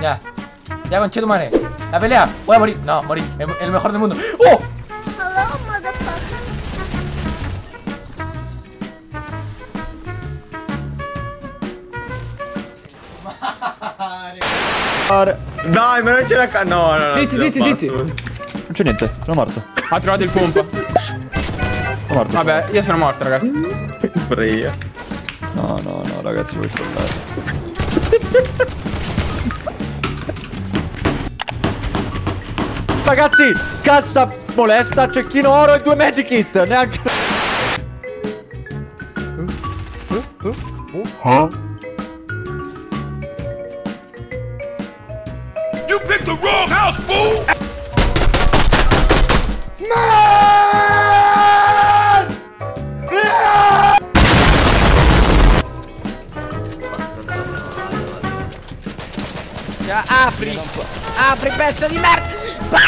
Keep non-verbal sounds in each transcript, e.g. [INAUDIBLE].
Ya. Ya, conche tu madre. La pelea. Voy a morir. No, morí. El, el mejor del mundo. ¡Oh! Dai, ma non ce la ca... No, no, no. Zitti, zitti, zitti. Non c'è niente, sono morto. Ha trovato il pompa. Sono morto. Vabbè, io sono morto, ragazzi. Freia. No, no, no, ragazzi, voi trollare. Ragazzi, cassa molesta, cecchino oro e due medikit. Neanche. You picked the wrong house, fool! Ya, apri. Apri, pezzo di merda. バ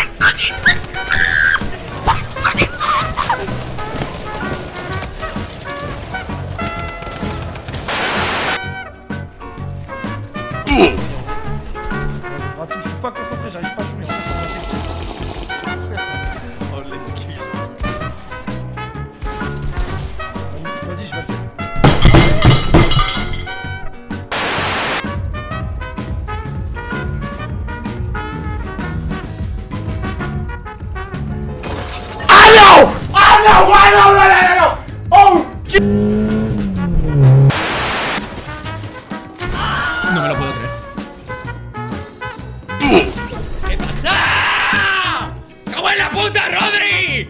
No me lo puedo creer. ¿Qué pasa? ¡Cago en la puta, Rodri!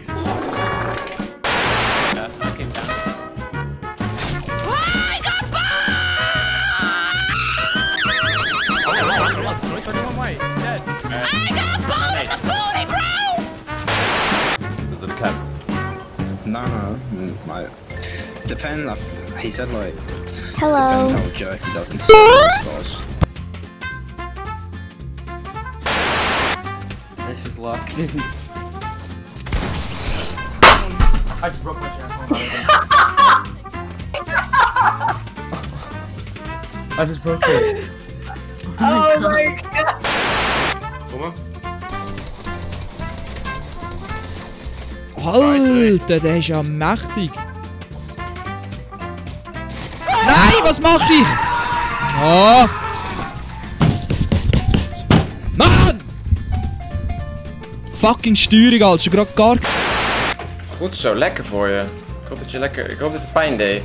I got bone in the booty, bro! Does it cut? Nah, nah. Depend. like, He said like, Hello. depends how jerky does in stores. This is locked in. I just broke my channel. [LAUGHS] I just broke it. Oh my oh god! Alter, der ist ja mächtig. Nein, was ich? Oh. Mann! Fucking Steuerung, Alter. Schon gerade gar... Goed zo, lekker voor je. Ik hoop dat je lekker... Ik hoop dat het pijn deed.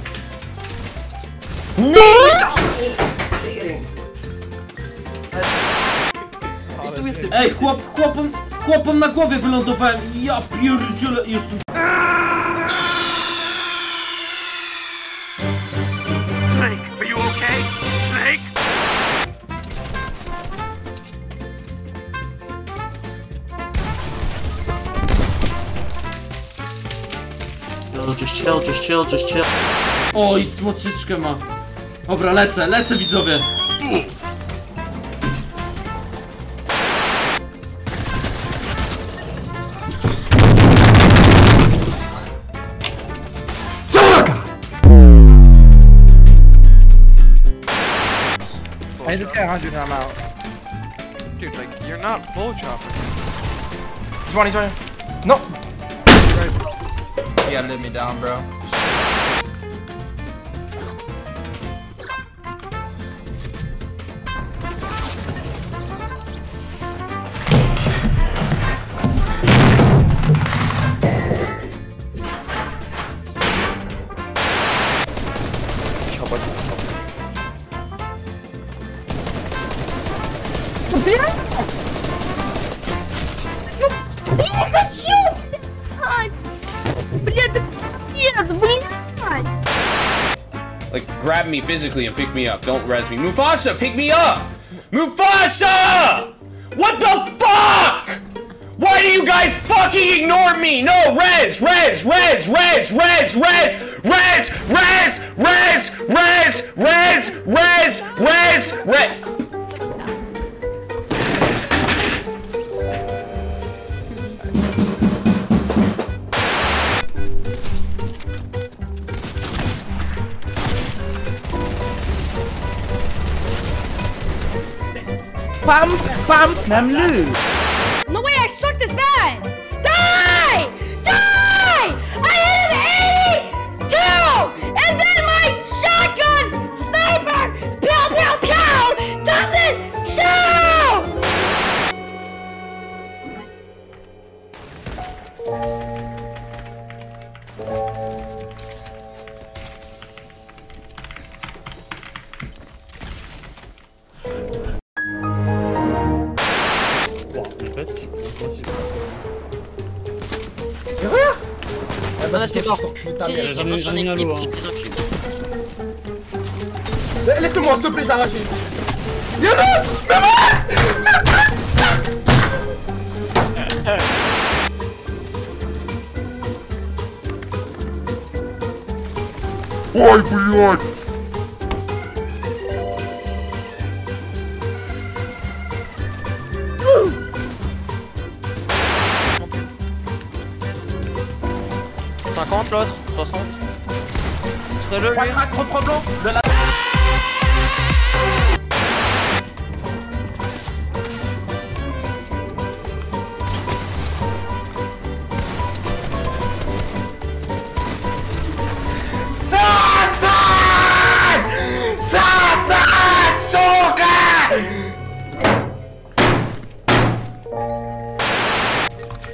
Ej, chłop, chłopom, chłopom na głowie wylądowałem. Ja pierdzielę, jestem... no czyś ciel, czyś. Oj, smoczyczkę ma. Dobra, lecę, lecę widzowie. Hey, just get 100 and I'm out. Dude, like, you're not bull chopper. 20, 20. No! You gotta let me down, bro. Like, grab me physically and pick me up. Don't res me. Mufasa, pick me up! Mufasa! What the fuck? Why do you guys fucking ignore me? No, res, res, res, res, res, res, res, res, res, res, res, res, res, res. ปั๊มปั๊มน้ำลื่ J'en ai, j'en ai mis un lot, hein. Laisse-le-moi, s'il te plaît, je vais arracher. Yannou Me Ой, блядь! l'autre 60 Serais-le lui Crac, 33 blancs de la...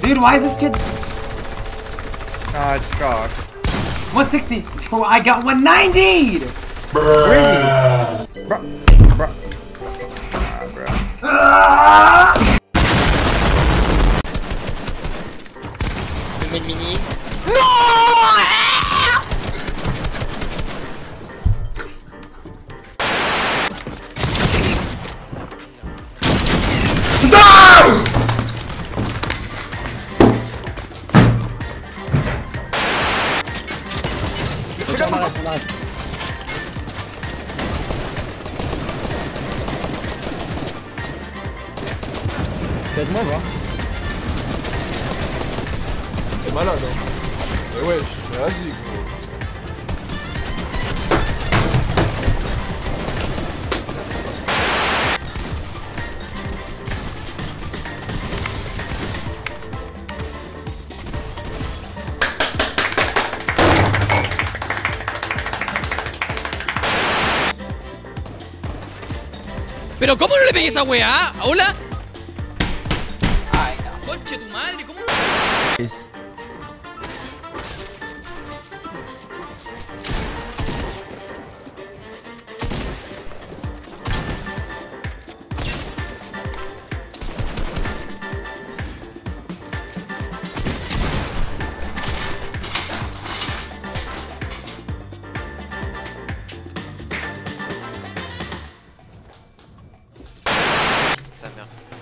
Dude, why is this kid Ah, it's cocked. 160? Oh, I got 190! Where is he? Bro. Bro. Ah, bro. Le mid mini. on arrête, on arrête. Peut-être moi, va. T'es malade, hein. Mais ouais, vas-y, gros. ¿Pero cómo no le pegué esa weá? ¿Hola? Conche tu madre, ¿cómo sa mère.